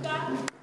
Obrigada.